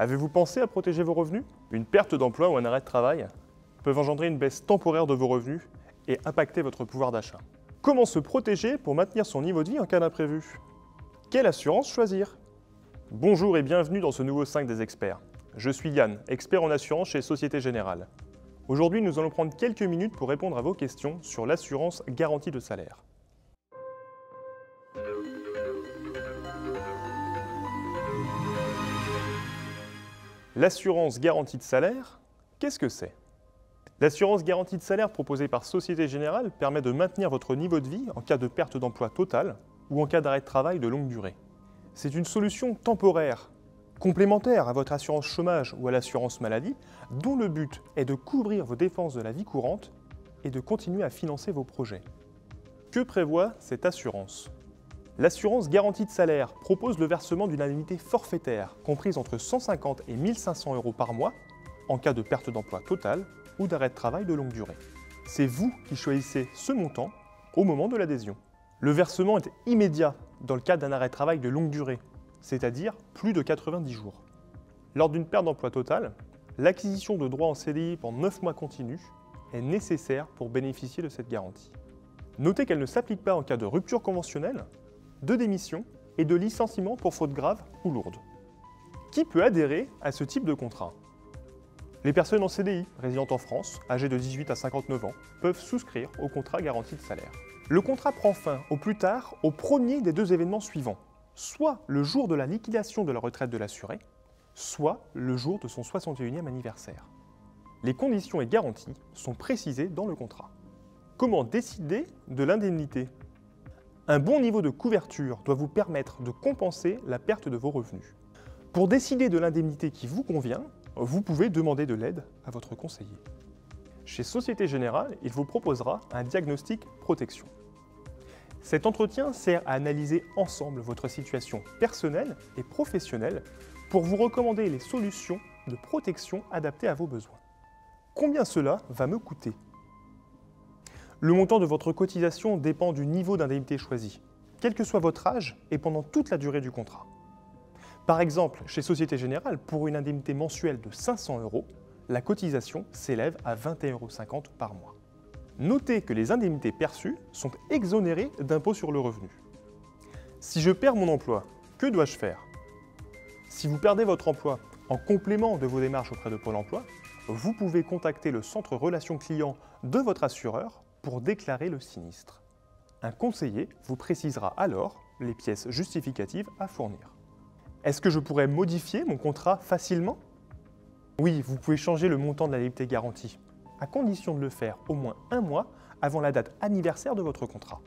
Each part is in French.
Avez-vous pensé à protéger vos revenus? Une perte d'emploi ou un arrêt de travail peuvent engendrer une baisse temporaire de vos revenus et impacter votre pouvoir d'achat. Comment se protéger pour maintenir son niveau de vie en cas d'imprévu? Quelle assurance choisir? Bonjour et bienvenue dans ce nouveau 5 des experts. Je suis Yann, expert en assurance chez Société Générale. Aujourd'hui, nous allons prendre quelques minutes pour répondre à vos questions sur l'assurance garantie de salaire. L'assurance garantie de salaire, qu'est-ce que c'est? L'assurance garantie de salaire proposée par Société Générale permet de maintenir votre niveau de vie en cas de perte d'emploi totale ou en cas d'arrêt de travail de longue durée. C'est une solution temporaire, complémentaire à votre assurance chômage ou à l'assurance maladie, dont le but est de couvrir vos dépenses de la vie courante et de continuer à financer vos projets. Que prévoit cette assurance? L'assurance garantie de salaire propose le versement d'une indemnité forfaitaire comprise entre 150 et 1500 euros par mois en cas de perte d'emploi totale ou d'arrêt de travail de longue durée. C'est vous qui choisissez ce montant au moment de l'adhésion. Le versement est immédiat dans le cas d'un arrêt de travail de longue durée, c'est-à-dire plus de 90 jours. Lors d'une perte d'emploi totale, l'acquisition de droits en CDI pendant 9 mois continus est nécessaire pour bénéficier de cette garantie. Notez qu'elle ne s'applique pas en cas de rupture conventionnelle, de démission et de licenciement pour faute grave ou lourde. Qui peut adhérer à ce type de contrat? Les personnes en CDI, résidentes en France, âgées de 18 à 59 ans, peuvent souscrire au contrat garanti de salaire. Le contrat prend fin au plus tard au premier des deux événements suivants, soit le jour de la liquidation de la retraite de l'assuré, soit le jour de son 61e anniversaire. Les conditions et garanties sont précisées dans le contrat. Comment décider de l'indemnité? Un bon niveau de couverture doit vous permettre de compenser la perte de vos revenus. Pour décider de l'indemnité qui vous convient, vous pouvez demander de l'aide à votre conseiller. Chez Société Générale, il vous proposera un diagnostic protection. Cet entretien sert à analyser ensemble votre situation personnelle et professionnelle pour vous recommander les solutions de protection adaptées à vos besoins. Combien cela va me coûter? Le montant de votre cotisation dépend du niveau d'indemnité choisi, quel que soit votre âge et pendant toute la durée du contrat. Par exemple, chez Société Générale, pour une indemnité mensuelle de 500 euros, la cotisation s'élève à 21,50 euros par mois. Notez que les indemnités perçues sont exonérées d'impôt sur le revenu. Si je perds mon emploi, que dois-je faire? Si vous perdez votre emploi en complément de vos démarches auprès de Pôle emploi, vous pouvez contacter le centre relation client de votre assureur pour déclarer le sinistre. Un conseiller vous précisera alors les pièces justificatives à fournir. Est-ce que je pourrais modifier mon contrat facilement? Oui, vous pouvez changer le montant de la liberté garantie, à condition de le faire au moins un mois avant la date anniversaire de votre contrat.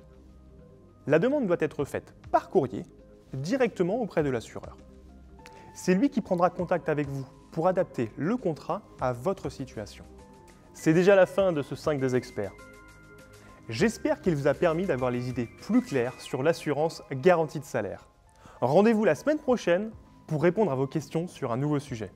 La demande doit être faite par courrier, directement auprès de l'assureur. C'est lui qui prendra contact avec vous pour adapter le contrat à votre situation. C'est déjà la fin de ce 5 des experts. J'espère qu'il vous a permis d'avoir les idées plus claires sur l'assurance garantie de salaire. Rendez-vous la semaine prochaine pour répondre à vos questions sur un nouveau sujet.